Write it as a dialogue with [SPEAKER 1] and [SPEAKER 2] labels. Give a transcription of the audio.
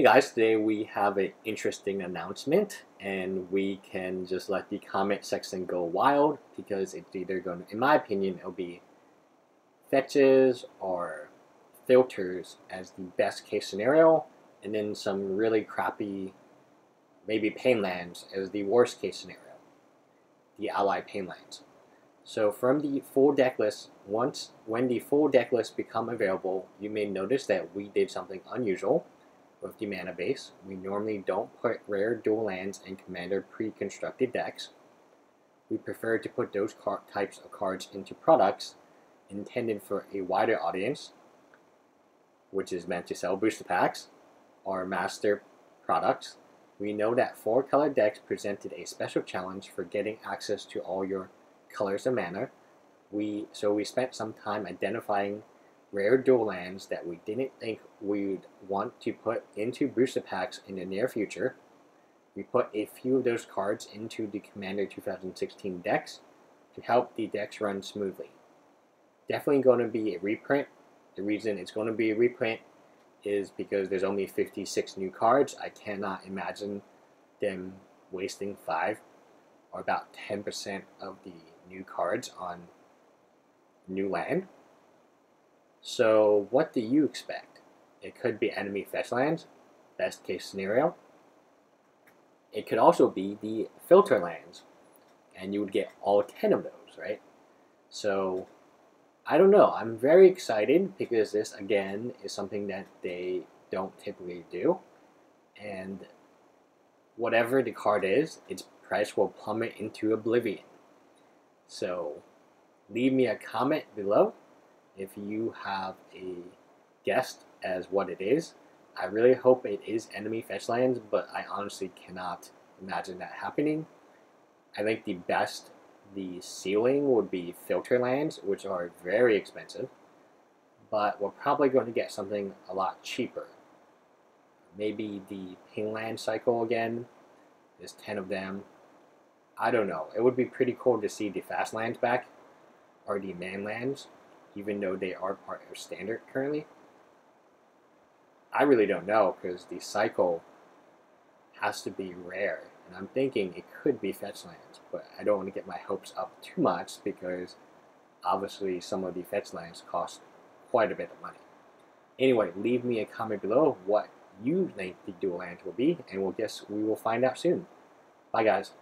[SPEAKER 1] Hey guys, today we have an interesting announcement and we can just let the comment section go wild because it's either going to, in my opinion, it'll be fetches or filters as the best case scenario and then some really crappy, maybe Painlands as the worst case scenario, the ally Painlands. So from the full deck list, once when the full deck list become available, you may notice that we did something unusual with the mana base. We normally don't put rare dual lands in commander pre-constructed decks. We prefer to put those types of cards into products intended for a wider audience, which is meant to sell booster packs or master products. We know that four color decks presented a special challenge for getting access to all your colors of mana. We so we spent some time identifying rare dual lands that we didn't think we'd want to put into booster packs in the near future. We put a few of those cards into the Commander 2016 decks to help the decks run smoothly. Definitely going to be a reprint. The reason it's going to be a reprint is because there's only 56 new cards. I cannot imagine them wasting 5 or about 10% of the new cards on new land. So what do you expect? It could be enemy fetch lands, best case scenario. It could also be the filter lands, and you would get all 10 of those, right? So I don't know. I'm very excited because this, again, is something that they don't typically do. And whatever the card is, its price will plummet into oblivion. So leave me a comment below if you have a guess as what it is. I really hope it is enemy fetch lands, but I honestly cannot imagine that happening. I think the best, the ceiling would be filter lands, which are very expensive, but we're probably going to get something a lot cheaper. Maybe the ping land cycle again. There's 10 of them. I don't know. It would be pretty cool to see the fast lands back, or the man lands even though they are part of standard currently? I really don't know because the cycle has to be rare. And I'm thinking it could be fetch lands, but I don't want to get my hopes up too much because obviously some of the fetch lands cost quite a bit of money. Anyway, leave me a comment below what you think the dual lands will be, and we'll guess we will find out soon. Bye guys.